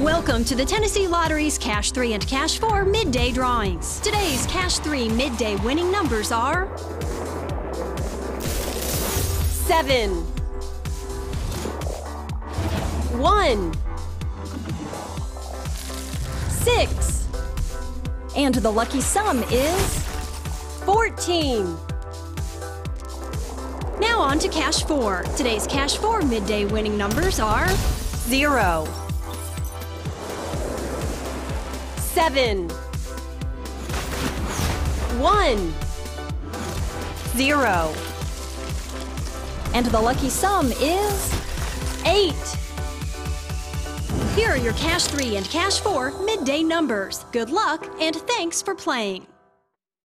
Welcome to the Tennessee Lottery's Cash 3 and Cash 4 midday drawings. Today's Cash 3 midday winning numbers are 7 1 6 And the lucky sum is 14 Now on to Cash 4. Today's Cash 4 midday winning numbers are 0 seven, one, zero. And the lucky sum is eight. Here are your Cash 3 and Cash 4 midday numbers. Good luck and thanks for playing.